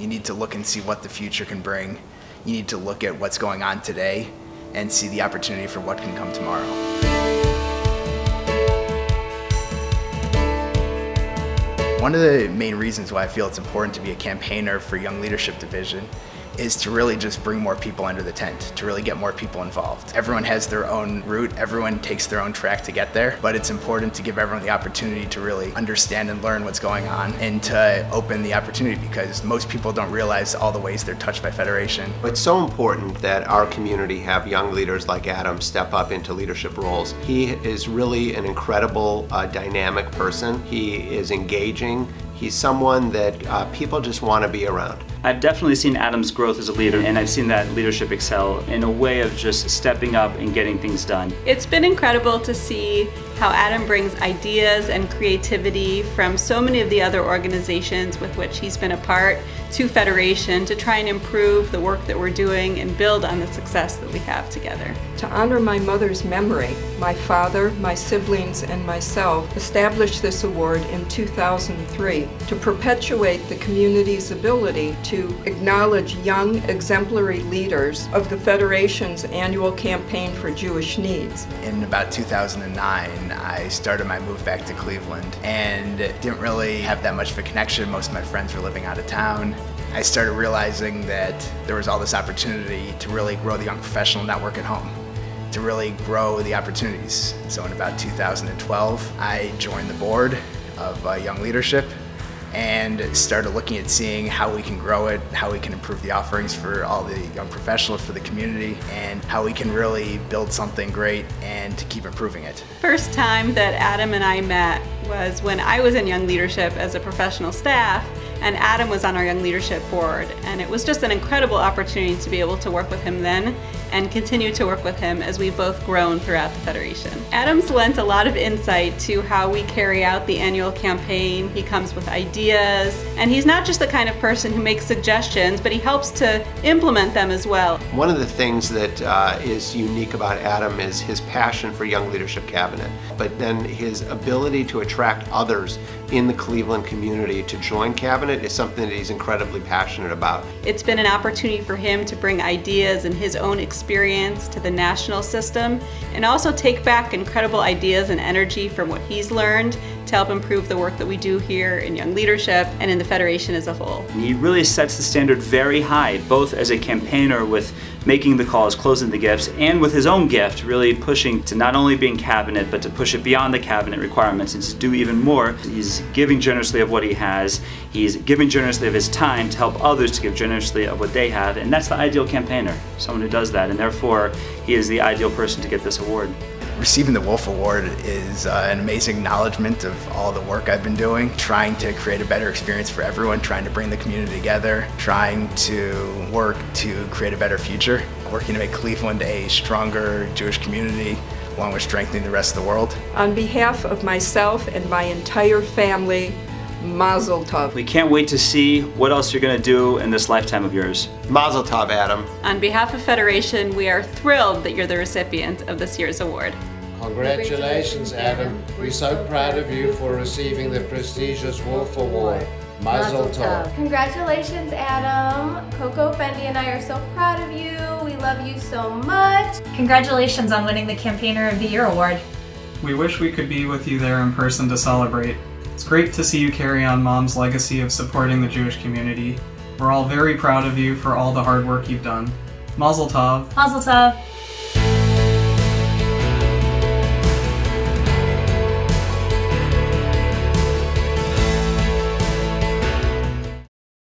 You need to look and see what the future can bring. You need to look at what's going on today and see the opportunity for what can come tomorrow. One of the main reasons why I feel it's important to be a campaigner for Young Leadership Division is to really just bring more people under the tent, to really get more people involved. Everyone has their own route, everyone takes their own track to get there, but it's important to give everyone the opportunity to really understand and learn what's going on and to open the opportunity because most people don't realize all the ways they're touched by Federation. It's so important that our community have young leaders like Adam step up into leadership roles. He is really an incredible, uh, dynamic person. He is engaging. He's someone that uh, people just want to be around. I've definitely seen Adam's growth as a leader, and I've seen that leadership excel in a way of just stepping up and getting things done. It's been incredible to see how Adam brings ideas and creativity from so many of the other organizations with which he's been a part to Federation to try and improve the work that we're doing and build on the success that we have together. To honor my mother's memory, my father, my siblings, and myself established this award in 2003 to perpetuate the community's ability to acknowledge young, exemplary leaders of the Federation's annual campaign for Jewish needs. In about 2009, I started my move back to Cleveland and didn't really have that much of a connection. Most of my friends were living out of town. I started realizing that there was all this opportunity to really grow the young professional network at home, to really grow the opportunities. So in about 2012, I joined the board of uh, Young Leadership and started looking at seeing how we can grow it, how we can improve the offerings for all the young professionals, for the community, and how we can really build something great and to keep improving it. First time that Adam and I met was when I was in Young Leadership as a professional staff and Adam was on our Young Leadership Board. And it was just an incredible opportunity to be able to work with him then and continue to work with him as we've both grown throughout the Federation. Adam's lent a lot of insight to how we carry out the annual campaign. He comes with ideas, and he's not just the kind of person who makes suggestions, but he helps to implement them as well. One of the things that uh, is unique about Adam is his passion for Young Leadership Cabinet, but then his ability to attract others in the Cleveland community to join Cabinet is something that he's incredibly passionate about. It's been an opportunity for him to bring ideas and his own experience to the national system and also take back incredible ideas and energy from what he's learned to help improve the work that we do here in Young Leadership and in the Federation as a whole. He really sets the standard very high, both as a campaigner with making the calls, closing the gifts, and with his own gift, really pushing to not only being cabinet, but to push it beyond the cabinet requirements and to do even more. He's giving generously of what he has. He's giving generously of his time to help others to give generously of what they have, and that's the ideal campaigner, someone who does that, and therefore he is the ideal person to get this award. Receiving the Wolf Award is uh, an amazing acknowledgement of all the work I've been doing, trying to create a better experience for everyone, trying to bring the community together, trying to work to create a better future, working to make Cleveland a stronger Jewish community, along with strengthening the rest of the world. On behalf of myself and my entire family, Mazel Tov. We can't wait to see what else you're going to do in this lifetime of yours. Mazel Tov, Adam. On behalf of Federation, we are thrilled that you're the recipient of this year's award. Congratulations, Adam. We're so proud of you for receiving the prestigious Wolf Award. Mazel Tov. Congratulations, Adam. Coco Fendi and I are so proud of you. We love you so much. Congratulations on winning the Campaigner of the Year award. We wish we could be with you there in person to celebrate. It's great to see you carry on Mom's legacy of supporting the Jewish community. We're all very proud of you for all the hard work you've done. Mazel Tov. Mazel Tov.